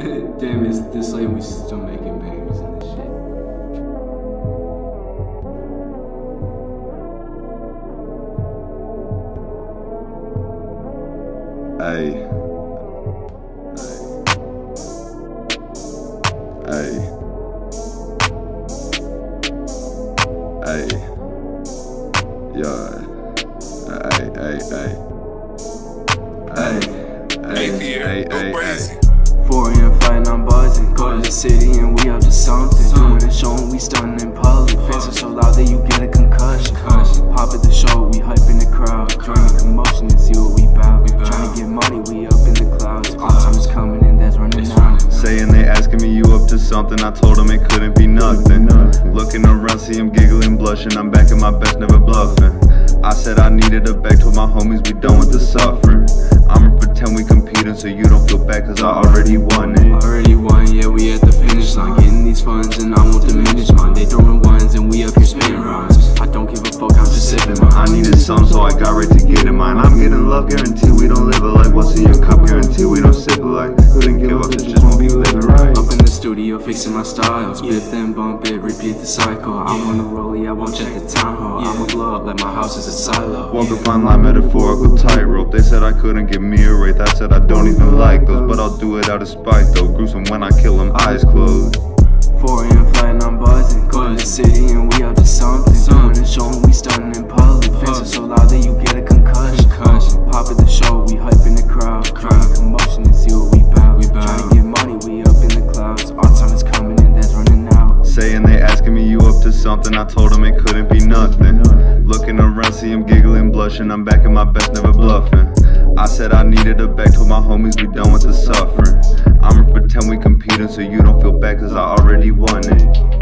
Damn, it's this late we still making babies and this shit. Hey. Hey. Hey. Yeah. Hey, hey, hey. Hey. Hey, hey, hey, hey. 4 a.m. flight and I'm buzzing. Go to the city and we up to something. Doing a show and we stunning in public. Faces so loud that you get a concussion. Pop at the show, we hype in the crowd. Joining commotion and see what we bout. Trying to get money, we up in the clouds. Autumn's coming and that's running out. Saying they asking me you up to something. I told them it couldn't be nothing. Looking around, see him giggling, blushing. I'm back in my best, never bluffing. I said I needed a back, told my homies we done with the suffering. I'ma pretend we competing so you don't feel bad, cause I already won it. Needed some, so I got right to get in mine. I'm getting love, guarantee we don't live it like what's in your cup, guarantee we don't sip it like couldn't give up, it just won't be living right. Up in the studio fixing my style. Spit then bump it, repeat the cycle. I'm on the rollie, I won't check the town hall. I'ma blow up like my house is a silo. Walk a fine line, metaphorical tightrope. They said I couldn't give me a wraith. I said I don't even like those, but I'll do it out of spite though. Gruesome when I kill them, eyes closed. 4 a.m. flight and I'm buzzing. Go to the city something, I told him it couldn't be nothing. Looking around, see him giggling, blushing. I'm back in my best, never bluffing. I said I needed a back, told my homies we done with the suffering. I'ma pretend we competing so you don't feel bad, cause I already won it.